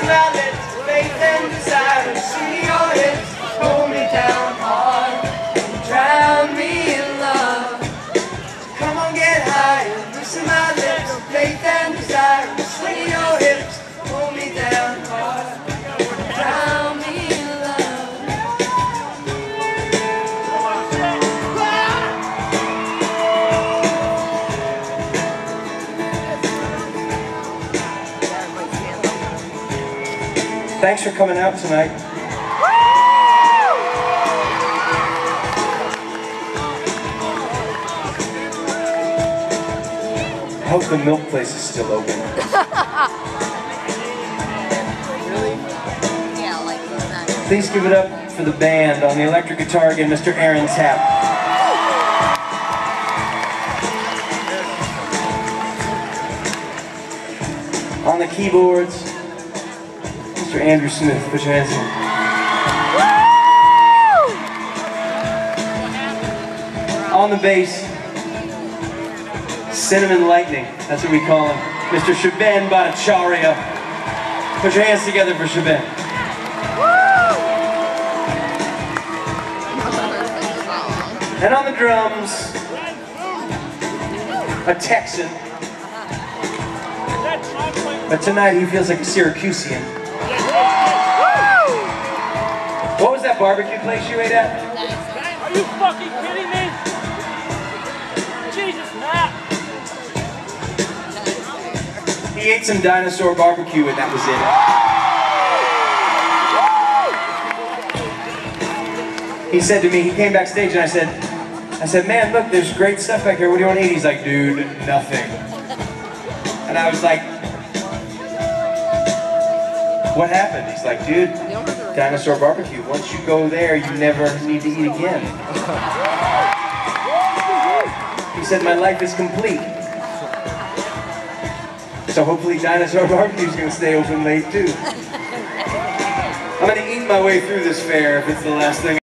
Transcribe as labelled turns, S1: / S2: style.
S1: personality. Thanks for coming out tonight. I hope the milk place is still open.
S2: Yeah, like.
S1: Please give it up for the band on the electric guitar again, Mr. Aaron Tapp. On the keyboards, Mr. Andrew Smith. Put your hands. On the bass, Cinnamon Lightning. That's what we call him. Mr. Shaben Bhattacharya. Put your hands together for Shaben. And on the drums, a Texan. Uh-huh. But tonight he feels like a Syracusean. That barbecue place you ate at?
S3: Are you fucking kidding me? Jesus, Matt.
S1: He ate some dinosaur barbecue and that was it. He said to me, he came backstage and I said, I said, man, look, there's great stuff back here. What do you want to eat? He's like, dude, nothing. And I was like, what happened? He's like, dude, dinosaur barbecue. Once you go there, you never need to eat again. He said, my life is complete. So hopefully dinosaur barbecue is going to stay open late too. I'm going to eat my way through this fair if it's the last thing.